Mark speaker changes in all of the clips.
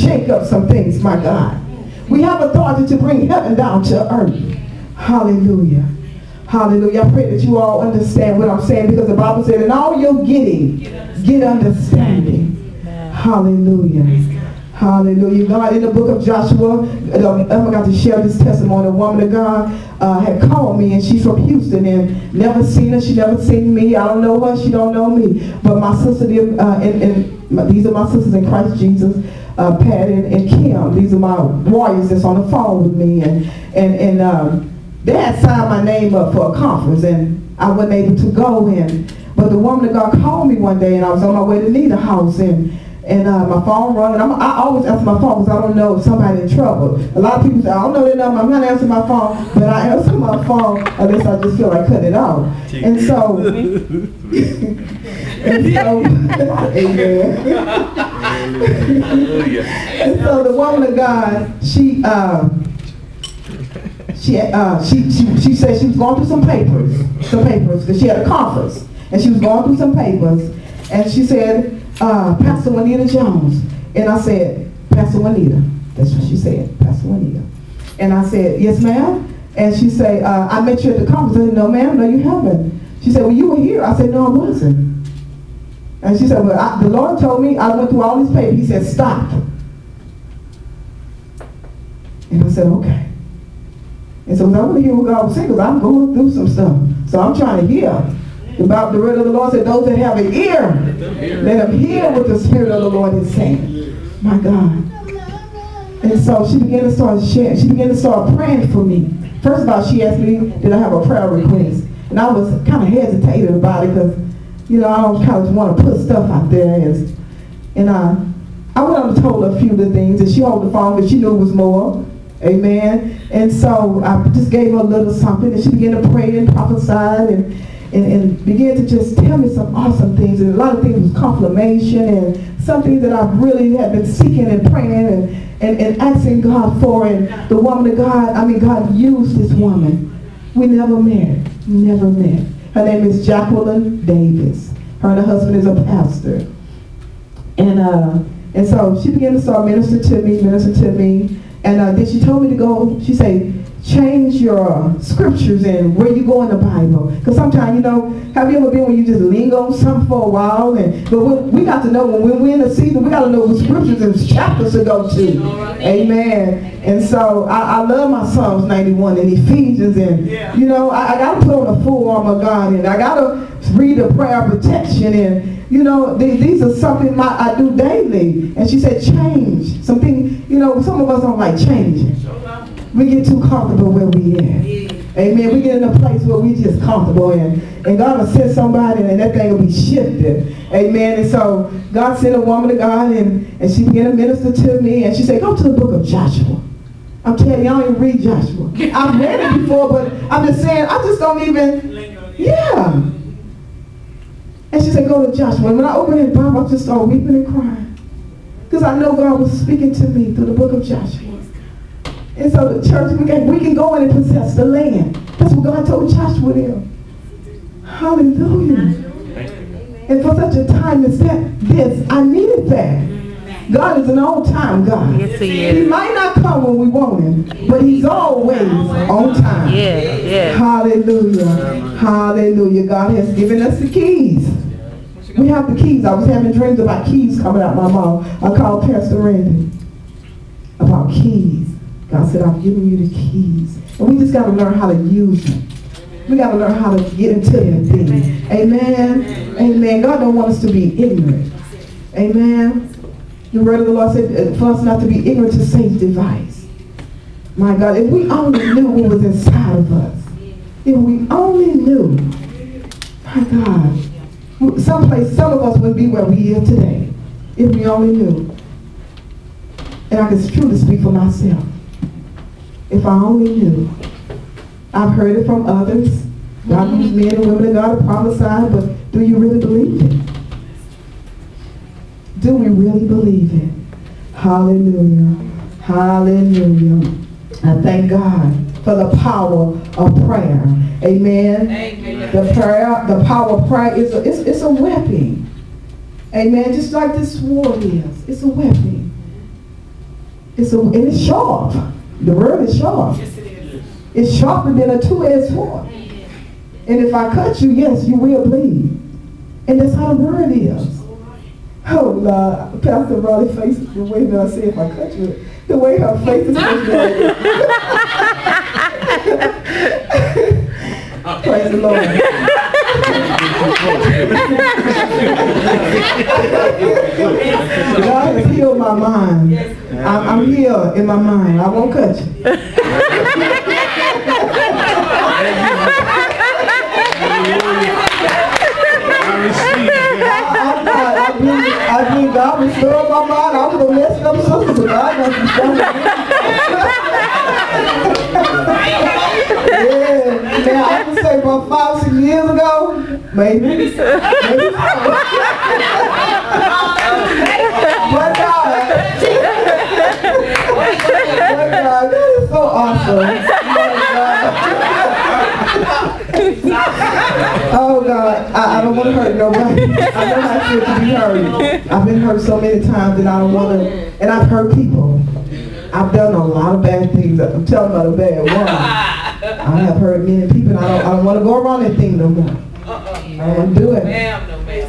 Speaker 1: shake up some things, my God. We have authority to bring heaven down to earth. Hallelujah. Hallelujah. I pray that you all understand what I'm saying because the Bible said, in all you're getting, get understanding. Hallelujah. Hallelujah. God, in the book of Joshua, uh, I forgot to share this testimony. A woman of God uh, had called me, and she's from Houston, and never seen her. She never seen me. I don't know her. She don't know me. But my sister, uh, and, and my, these are my sisters in Christ Jesus, uh, Pat and, and Kim. These are my warriors that's on the phone with me, and and and um, they had signed my name up for a conference, and I wasn't able to go in. But the woman of God called me one day, and I was on my way to Nita House, and and uh, my phone rang, and I'm, i always answer my phone because I don't know if somebody's in trouble. A lot of people say, I don't know their number, I'm not answering my phone, but I answer my phone unless I just feel like cutting it off. And so, and so, amen. And so the woman of God, she, um, she, uh, she, she, she said she was going through some papers, some papers, because she had a conference, and she was going through some papers, and she said, uh, Pastor Juanita Jones. And I said, Pastor Juanita. That's what she said, Pastor Juanita. And I said, yes, ma'am. And she said, uh, I met you at the conference. I said, no, ma'am, no, you haven't. She said, well, you were here. I said, no, I wasn't. And she said, well, I, the Lord told me, I went through all these papers. He said, stop. And I said, okay. And so I want to hear what God was saying because I'm going through some stuff. So I'm trying to hear about the word of the Lord said, those that have an ear, let them hear what the Spirit of the Lord is saying. My God. And so she began to start sharing. She began to start praying for me. First of all, she asked me, did I have a prayer request? And I was kind of hesitating about it because, you know, I don't kind of want to put stuff out there. And, and I, I went on and told her a few of the things, and she held the phone, but she knew it was more. Amen. And so I just gave her a little something, and she began to pray and prophesy and and, and began to just tell me some awesome things. And a lot of things was confirmation and something that I really had been seeking and praying and, and, and asking God for. And the woman of God, I mean, God used this woman. We never met, never met. Her name is Jacqueline Davis. Her and her husband is a pastor. And uh, and so she began to start ministering to me, ministering to me. And uh, then she told me to go, she said, change your scriptures and where you go in the Bible. Because sometimes, you know, have you ever been when you just linger on something for a while? And But we, we got to know when we're in the season, we got to know what scriptures and chapters to go to. Amen. And so I, I love my Psalms 91 and Ephesians. And, you know, I, I got to put on the full armor of God. And I got to read the prayer of protection. And, you know, these, these are something my, I do daily. And she said, change. Something, you know, some of us don't like changing we get too comfortable where we at. Amen. We get in a place where we just comfortable and, and God will send somebody and that thing will be shifted. Amen. And so God sent a woman to God and, and she began to minister to me and she said, go to the book of Joshua. I'm telling you, I don't even read Joshua. I've read it before, but I'm just saying, I just don't even, yeah. And she said, go to Joshua. And when I opened the Bible, I just started weeping and crying. Because I know God was speaking to me through the book of Joshua. And so the church, we can, we can go in and possess the land. That's what God told Joshua there. Hallelujah. And for such a time as that, this, I needed that. God is an on-time God.
Speaker 2: Yes, he is.
Speaker 1: He might not come when we want him, but he's always on time.
Speaker 2: Yeah, yeah.
Speaker 1: Hallelujah. Hallelujah. God has given us the keys. We have the keys. I was having dreams about keys coming out my mouth. I called Pastor Randy about keys. God said, I've given you the keys. And we just got to learn how to use them. We got to learn how to get into that thing. Amen. Amen. God don't want us to be ignorant. Amen. The word of the Lord said uh, for us not to be ignorant to Satan's device. My God, if we only knew what was inside of us. If we only knew. My God. Someplace, some of us would be where we are today. If we only knew. And I can truly speak for myself. If I only knew. I've heard it from others. God used mm-hmm. men and women of God to prophesy, but do you really believe it? Do we really believe it? Hallelujah. Hallelujah. I thank God for the power of prayer. Amen. Amen. The prayer, the power of prayer is a, it's, it's a weapon. Amen. Just like this sword is. It's a weapon. It's a, and it's sharp. The word is sharp. It's sharper than a two-edged sword. And if I cut you, yes, you will bleed. And that's how the word is. Oh, Lord. Pastor Ronnie's face, the way that I say if I cut you, the way her face is it. Praise the Lord. God has healed my mind. I'm, I'm healed in my mind. I won't cut you.
Speaker 2: I.
Speaker 1: I, I, I, believe, I believe God restored my mind. I was a messed up sister, but God got some stuff. yeah. Now, I can say about five, six years ago, maybe. maybe Oh, oh God, I, I don't want to hurt nobody. I know how it feels to be hurt. I've been hurt so many times that I don't want to, and I've hurt people. I've done a lot of bad things. I'm telling about a bad one. I have hurt many people, and I don't, I don't want to go around that thing no more. Uh-uh. I don't want to do it.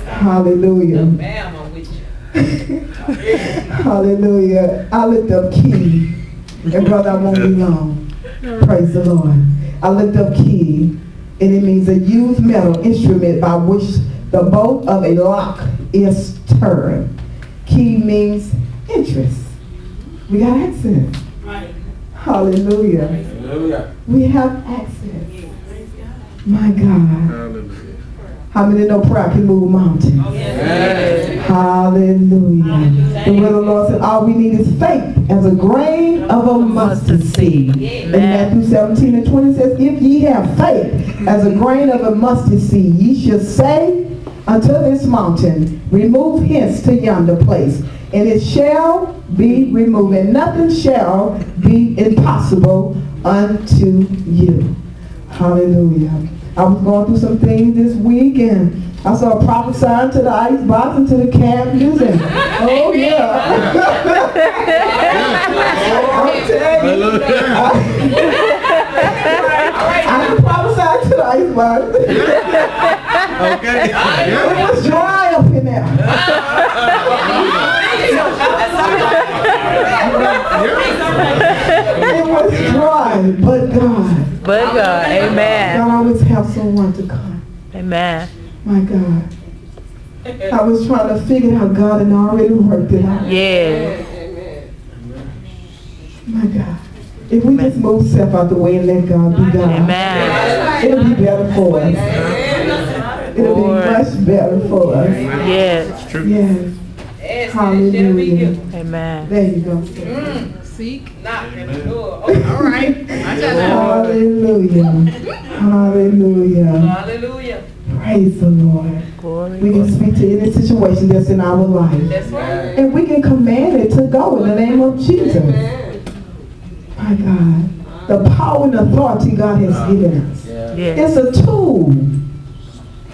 Speaker 1: Hallelujah.
Speaker 3: Ma'am, I'm with you.
Speaker 1: Hallelujah. I lift up Key. And brother, I won't be long. Praise the Lord. I lift up Key, and it means a used metal instrument by which the bolt of a lock is turned. Key means interest. We got access. Hallelujah.
Speaker 2: Hallelujah.
Speaker 1: We have access. My God.
Speaker 2: Hallelujah.
Speaker 1: How many know prayer can move mountains?
Speaker 2: Oh, yes.
Speaker 1: Hallelujah. The word of the Lord said, all we need is faith as a grain of a mustard seed. And Matthew 17 and 20 says, if ye have faith as a grain of a mustard seed, ye shall say unto this mountain, remove hence to yonder place, and it shall be removed, and nothing shall be impossible unto you. Hallelujah. I was going through some things this week and I saw a prophesying to the ice box and to the cabinets and oh yeah. I'm telling you, I can prophesy to the ice box.
Speaker 2: Okay.
Speaker 1: It was dry up in there. It was dry, but God.
Speaker 4: But God, amen.
Speaker 1: God always have someone to come.
Speaker 4: Amen.
Speaker 1: My God. I was trying to figure out God had already worked it out.
Speaker 4: Yeah.
Speaker 1: My God. If we just move self out the way and let God be God,
Speaker 4: Amen.
Speaker 1: it'll be better for us. It'll be much better for us.
Speaker 4: Yes.
Speaker 2: It's True.
Speaker 1: Yes.
Speaker 3: Yes, it shall be
Speaker 1: Hallelujah.
Speaker 4: Amen.
Speaker 1: There you go.
Speaker 3: Seek, knock at the door. Oh, all right.
Speaker 1: Hallelujah. Hallelujah.
Speaker 3: Hallelujah.
Speaker 1: Praise the Lord.
Speaker 4: Glory.
Speaker 1: We can speak to any situation that's in our life.
Speaker 3: That's right.
Speaker 1: And we can command it to go in the name of Jesus. My God. The power and authority God has given us.
Speaker 4: Yes.
Speaker 1: It's a tool.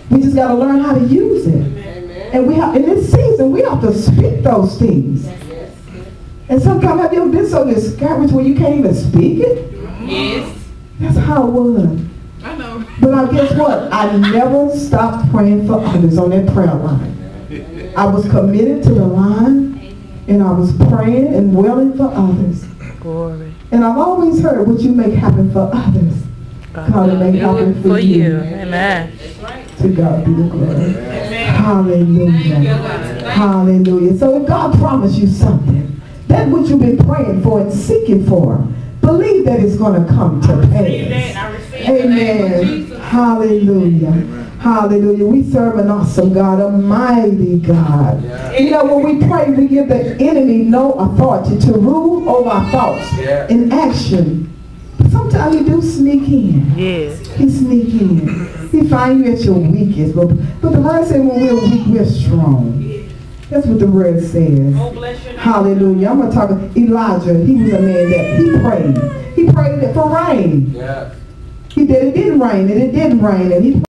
Speaker 1: We just got to learn how to use it. And we have, in this season, we have to speak those things. And sometimes have you ever been so discouraged where you can't even speak it?
Speaker 3: Yes.
Speaker 1: That's how it was. But I guess what? I never stopped praying for others on that prayer line. I was committed to the line, and I was praying and willing for others.
Speaker 4: Glory.
Speaker 1: And I've always heard what you make happen for others. God will make happen for
Speaker 4: for you.
Speaker 1: you.
Speaker 4: Amen.
Speaker 1: To God be the glory. Hallelujah. Hallelujah. So if God promised you something, that what you've been praying for and seeking for, believe that it's going to come to pass. Amen. Hallelujah. Hallelujah. We serve an awesome God, a mighty God. You know, when we pray, we give the enemy no authority to rule over our thoughts and action. But Sometimes he do sneak in.
Speaker 4: Yes.
Speaker 1: He sneak in. He find you at your weakest. But, but the word says when we're weak, we're strong. That's what the word says.
Speaker 3: Oh, bless your name.
Speaker 1: Hallelujah. I'm going to talk about Elijah. He was a man that he prayed. He prayed for rain.
Speaker 2: Yeah.
Speaker 1: He did. It didn't rain, and it didn't rain, and he